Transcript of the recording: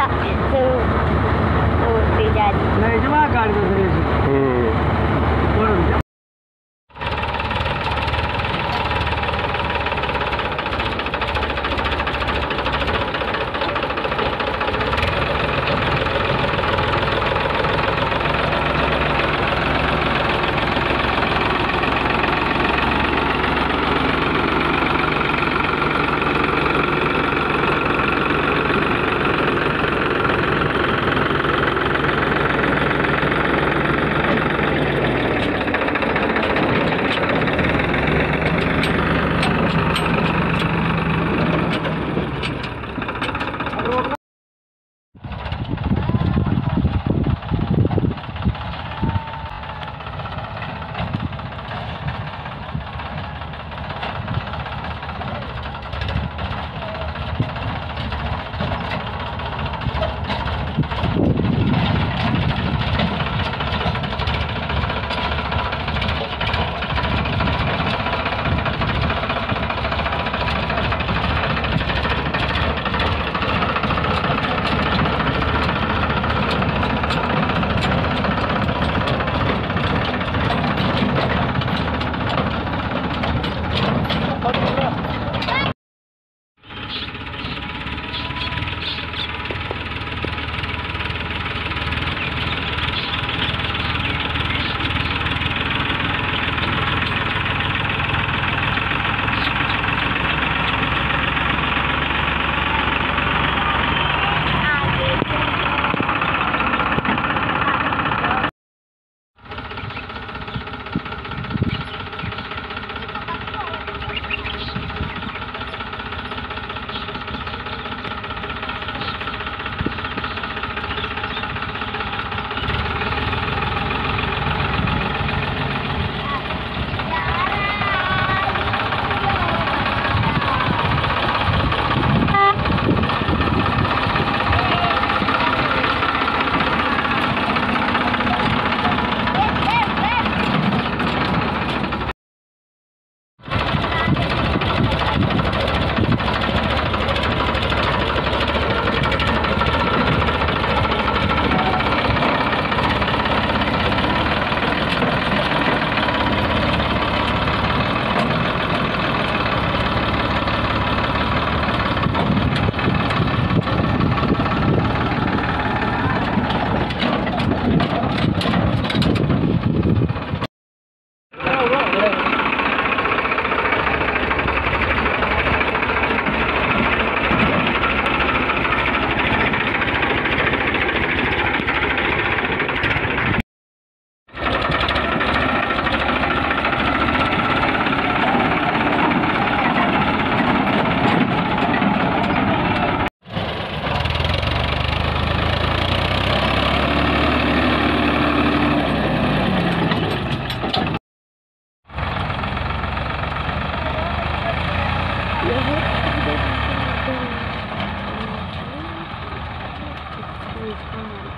下。にしかない。